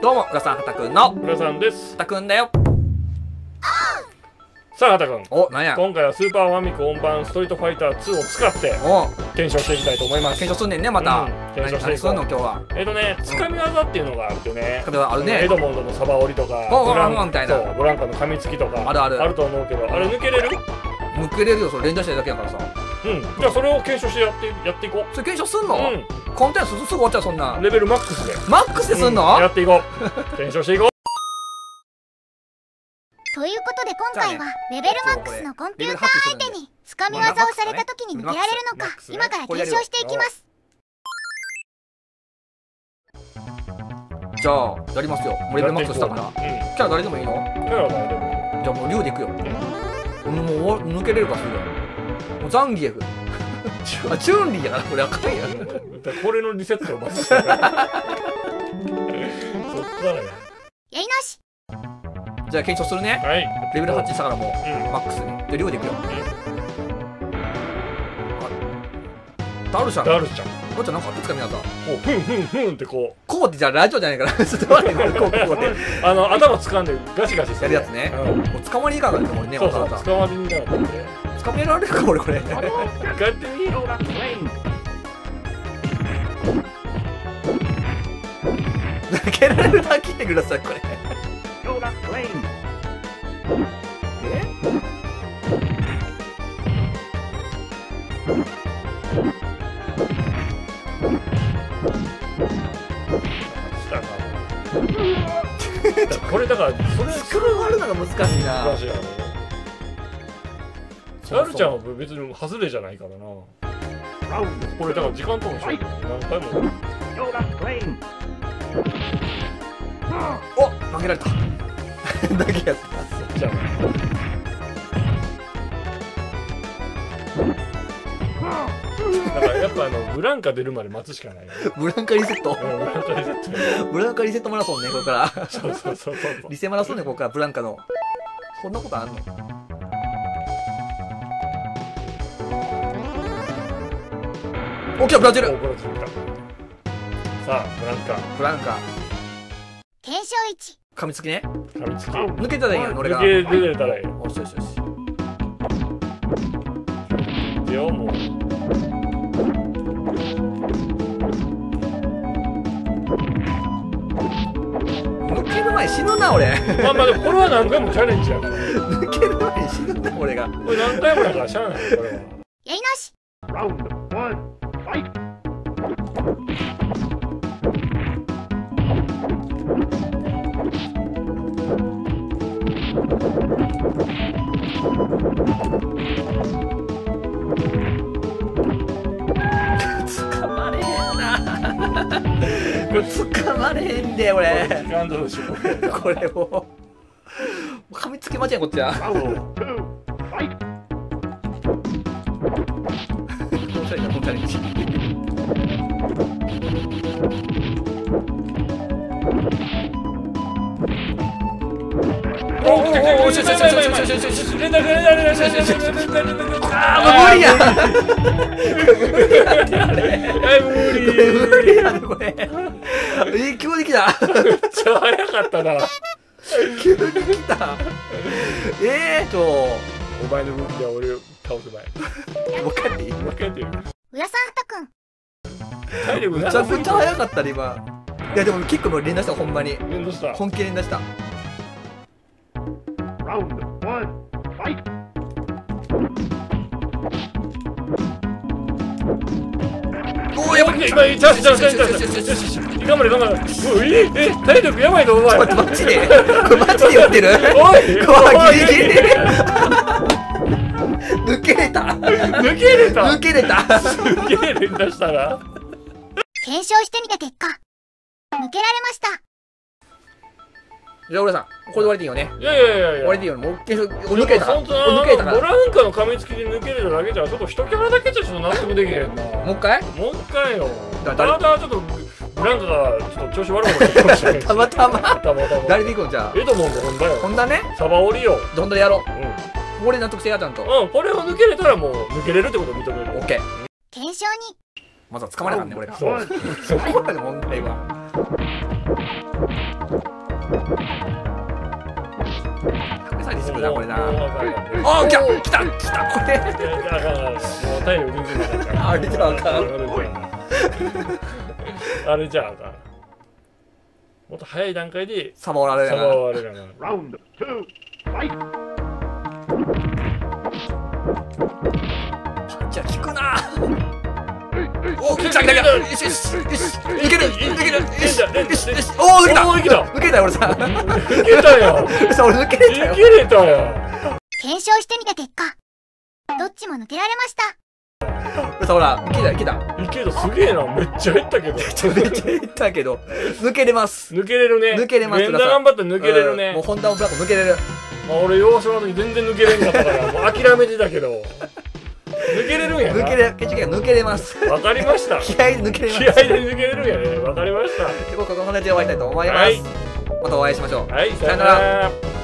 どうも浦さんはたくんのは村さんです。たくんだよ。さあ畑君おなんや。今回はスーパーファミコン版ストリートファイター2を使ってお。検証していきたいと思います。検証すんねんねまた、うん何検証していこう。の今日は。えっ、とねつかみ技っていうのがあってね。例えばあるね。エドモンドのサバ折りとかおおブランおみたいな。ブランカの噛みつきとかあるある。あると思うけどあれ抜けれる？抜けれるよそれ。連打してるだけやからさ。うん。じゃあそれを検証してやってやっていこそれ検証すんの、うコンテンツすぐ終わっちゃうそんな。うんレベルマックスで。マックスですんの、うんやっていこう。検証していこう。ということで今回はレベルマックスのコンピューター相手につかみ技をされた時に抜けられるのか今から検証していきます。じゃあやりますよ。もうレベルマックスしたからう。ん。キャラ誰でもいいの？じゃあもう竜でいくよ。もう終わ抜けれるかすぐ。もうザンギエフあチュンリーやからこれあかんやん。これのリセットをからそっから。ややりなし。じゃあ検証するね。はい。レベル8したからもううん。マックスに。で竜でいくよ。ダルシャンダルちゃん。これじゃなんかあったつかみ技こうふんふんふんってここうってじゃあラジオじゃないから ちょっと待ってこうこうこうってうあの頭掴んでガシガシすやるやつね。うん。もう捕まりいかがって俺ねそうそう捕まりになるんで捕まえられるか俺。これ一回やってみよ抜けられるだけてくださいこれこれだからそれスクロールのが難しいな。難しいやろダルちゃんは別に外れじゃないからな。これだから時間との勝負何回も。お投げられた。投げやった。じゃだやっぱあのブランカ出るまで待つしかないよブランカリセット？うんブランカリセット。ブランカリセットマラソンねここから。そうそうそうそうリセマラソンねここからブランカの。そんなことあんの？お来たブラジル。おブラジル来たさあブランカ。ブランカ。検証1噛みつきね。噛みつき。抜けたらいいよ俺が。抜け出れたらいい。よよしよしよし。でよもう死ぬな俺。まあまあでもこれは何回もチャレンジやから。抜ける前に死ぬな俺が。これ何回もだからしゃあないこれはやりなし。捕れ捕まれへんで俺。時間どうしよう。これもう噛みつきまちゃんこっちは。面白いなこのチャレンジお来た来たおーしよしよしよしよしよしよしよし連絡連絡連絡連絡連絡連絡あー無理やはいえ急に来ためっちゃ早かったな。急に来た。えーと。お前の武器は俺を倒せないもう一回やっていい？もう一回やってみる。浦さんはたくん。体力めちゃくちゃ早かったね今。いやでも結構もう連打したほんまに。連動した。本気で連打した。おおやば今チャンスチャンスチャンスチャンス頑張れ頑張れ。ええ体力やばいぞお前。マジで？これマジで言ってる？おいうわおい。ギリギリ抜けれた。抜けれた。抜けれた。すげえ連打したな。検証してみた結果。抜けられましたじゃあ俺さんこれで終わりでいいよね。いやいやいやいや。終わりでいいよね。もう抜けれたか抜けれたから。ブラウンカの噛みつきで抜けれただけじゃちょっと一キャラだけじゃちょっと納得できへんな。もう一回？もう一回よ。だたまたまちょっとブランカがちょっと調子悪くなってきましたねたまたま。たまたま。誰でいくの？じゃあ。エドモンドホンダよ。ほんだね。サバオリよ。どんどんやろう。ん。うこれ納得してやちゃんと。うん、これを抜けれたらもう抜けれるってことを認める。オッケー。検証2まずは捕まれたね俺が。そう。そこまで問題は100リスクだ。これあ来た来た来たこれ。もう体力全然なかったあれじゃあかんあれじゃあかん。もっと早い段階でサボられサバな。がらはあれだな。Round two, fight! じゃお来た来た来たよしよしよしいける。いける。よしよしよしおお抜けた。おー抜けた。抜けたよ俺さ。いけたよ。さ俺抜けれたよ。いけれたよ。検証してみた結果。どっちも抜けられました。俺さほらいけたいけたいけたすげえな。めっちゃ減ったけど。めっちゃいったけど。抜けれます。抜けれるね。抜けれます連打頑張ったら抜けれるね。うん。もうホンダもブラック抜けれる。まあ、俺幼少の時全然抜けれんかったからもう諦めてたけど抜けれるんやな。抜けれケチケが抜けれます。わかりました。気合で抜けれます。気合で抜けれるんやね。わかりました。で僕はこの辺で終わりたいと思います、はい。またお会いしましょう。はいさよなら